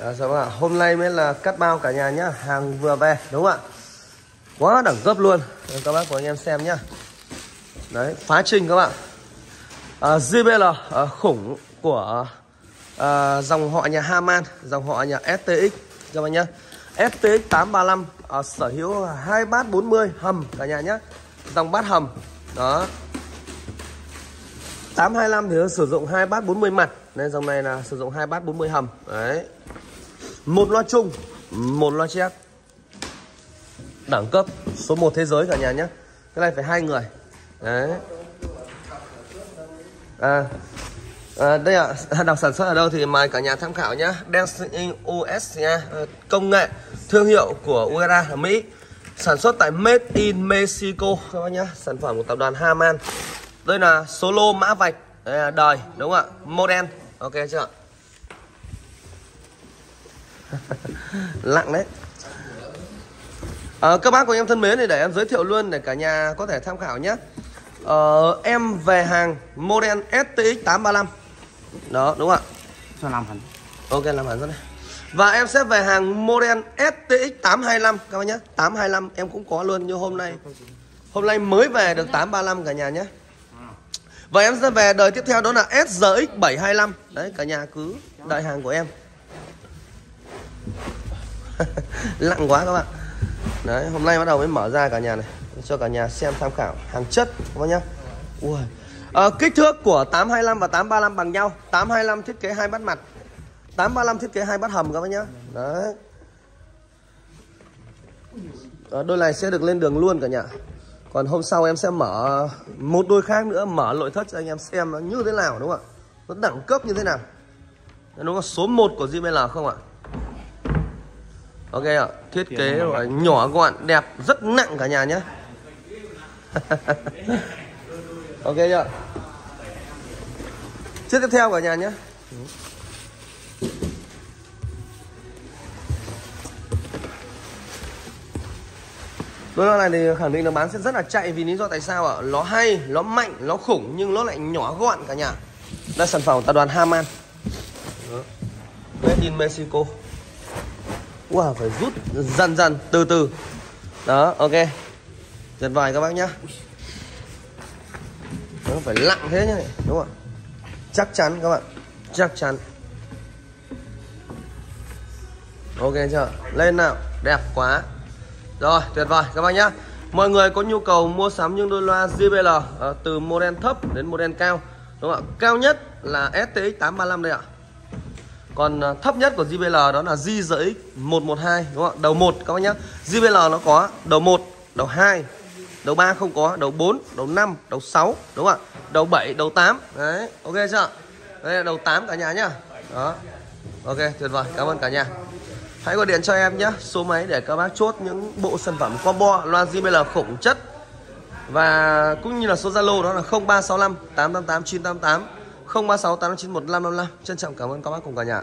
À, các bạn, hôm nay mới là cắt bao cả nhà nhá, hàng vừa về đúng không ạ? Quá đẳng cấp luôn, các bác của anh em xem nhá. Đấy, phá trình các bạn. À, JBL à, khủng của à, dòng họ nhà Haman, dòng họ nhà STX các bạn nhá. STX 835 à, sở hữu hai bát 40 hầm cả nhà nhá. Dòng bát hầm. Đó. 825 thì sử dụng hai bát 40 mặt nên dòng này là sử dụng hai bát 40 hầm đấy một loa chung một loa chép. Đẳng cấp số 1 thế giới cả nhà nhé. Cái này phải hai người. Đấy. À, à đây ạ. À, đọc sản xuất ở đâu thì mời cả nhà tham khảo nhé. Dancing US nha ờ, công nghệ thương hiệu của Uera ở Mỹ. Sản xuất tại Made in Mexico. Các bác nhá, sản phẩm của tập đoàn Haman. Đây là solo mã vạch. Đây là đời đúng không ạ? Model. Ok chưa ạ? Lặng đấy. À, các bác của em thân mến thì để em giới thiệu luôn để cả nhà có thể tham khảo nhé. Ờ, em về hàng model STX 835 đó đúng không ạ? Cho làm hẳn. Ok làm hẳn rồi này. Và em sẽ về hàng model STX 825 các bác nhé. 825 em cũng có luôn như hôm nay hôm nay mới về được 835 cả nhà nhé. Và em sẽ về đời tiếp theo đó là SRX 725 đấy cả nhà cứ đợi hàng của em lặng quá các bạn. Đấy hôm nay bắt đầu mới mở ra cả nhà này. Cho cả nhà xem tham khảo hàng chất các bác nhá. Ui. À, kích thước của 825 và 835 bằng nhau. 825 thiết kế hai bát mặt. 835 thiết kế hai bát hầm các bác nhá. Đấy. À, đôi này sẽ được lên đường luôn cả nhà. Còn hôm sau em sẽ mở một đôi khác nữa mở nội thất cho anh em xem nó như thế nào đúng không ạ? Nó đẳng cấp như thế nào? Nó là số 1 của JBL không ạ? Ok ạ, thiết kế rồi nhỏ gọn, đẹp, rất nặng cả nhà nhé Ok chưa Chiếc tiếp theo cả nhà nhé Đôi loa này thì khẳng định là bán sẽ rất là chạy vì lý do tại sao ạ? Nó hay, nó mạnh, nó khủng nhưng nó lại nhỏ gọn cả nhà. Đây sản phẩm của tập đoàn Haman. Made in Mexico. Wow, phải rút dần dần, từ từ. Đó, ok. Tuyệt vời các bác nhá. Nó phải lặng thế nhá, đúng không ạ? Chắc chắn các bạn, chắc chắn. Ok chưa? Lên nào, đẹp quá. Rồi, tuyệt vời các bác nhá. Mọi người có nhu cầu mua sắm những đôi loa JBL ờ, từ model thấp đến model cao. Đúng không ạ? Cao nhất là STX 835 đây ạ. Còn à, thấp nhất của JBL đó là JZX 112 đúng không ạ? Đầu 1 các bác nhá. JBL nó có đầu 1, đầu 2, đầu 3 không có, đầu 4, đầu 5, đầu 6 đúng không ạ? Đầu 7, đầu 8. Đấy, ok chưa? Đây là đầu 8 cả nhà nhá. Đó. Ok, tuyệt vời. Cảm ơn cả nhà. Hãy gọi điện cho em nhé Số máy để các bác chốt những bộ sản phẩm combo Loa JBL khủng chất Và cũng như là số Zalo đó là 0365 888 988 036 859 1555 Trân trọng cảm ơn các bác cùng cả nhà.